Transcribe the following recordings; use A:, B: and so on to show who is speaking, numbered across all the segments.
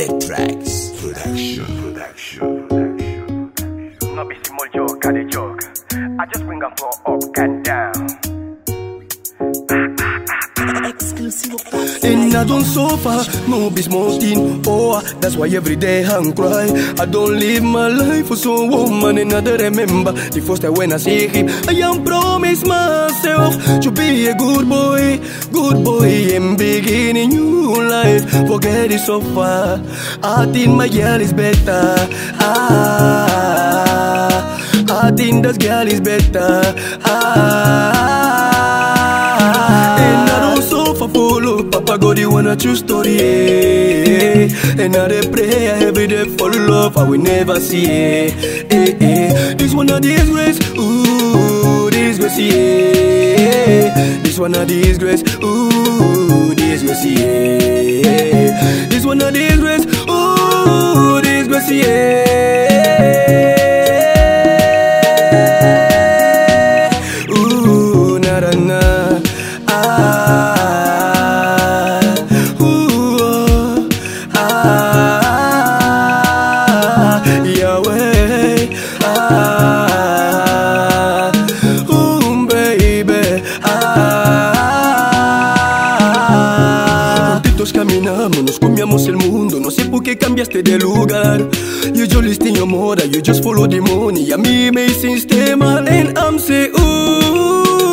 A: Intertracks.
B: Production. Production. Production.
C: No be small joke, I dey joke. I just bring 'em for up and down.
D: And I don't suffer, no be smoking. Oh, that's why every day I'm cry. I don't live my life for some woman and I don't remember the first time when I see him. I am promise myself to be a good boy, good boy, and begin a new life. Forget it so far. I think my girl is better. Ah, I think that girl is better. Ah, God wanna true story eh. And I dey pray every day for love I will never see eh. Eh, eh. This one a disgrace Ooh disgrace yeah. This one a disgrace Ooh disgrace yeah. This one a disgrace Ooh disgrace yeah. Mundo, no sé por qué cambiaste de lugar. You just listing your mother, you just follow the money. A mí me hiciste mal, and I'm say, ooh,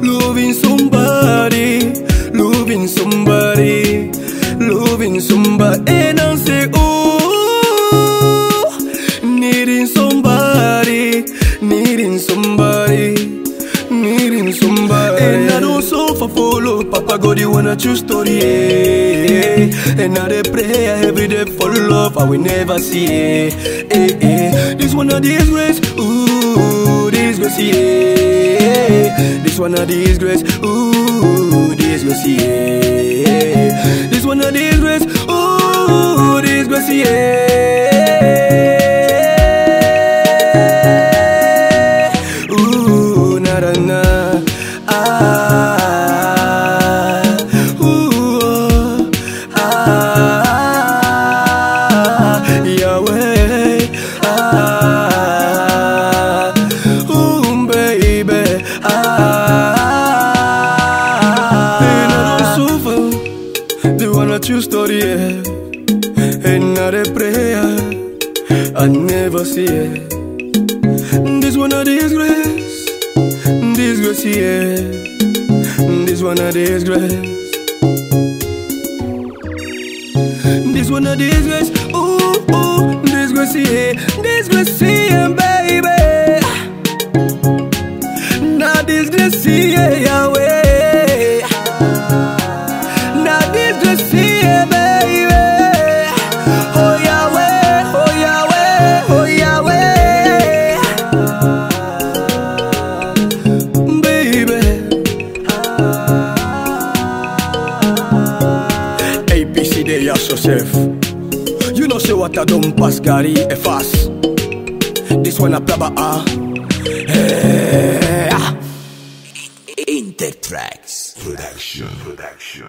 D: loving somebody, loving somebody, loving somebody, and I'm say, ooh, needing Papa God, true story, eh. And I dey pray every day for love, I will never see, eh, eh, eh. This one a disgrace, ooh, disgrace, yeah. This one a disgrace, ooh, disgrace, yeah. This one a disgrace, ooh, disgrace, yeah. The one a true story, yeah, and not a prayer, I never see it. This one a disgrace, disgrace, yeah. This one a disgrace. This one a disgrace, ooh, ooh, disgrace, yeah. Disgrace, yeah, baby. Now disgrace, yeah, Yahweh. Ask yourself. You know say what I don't pass Gary e fast. This one a plaba ah. Eh, ah.
A: Intertracks.
B: Production. Production.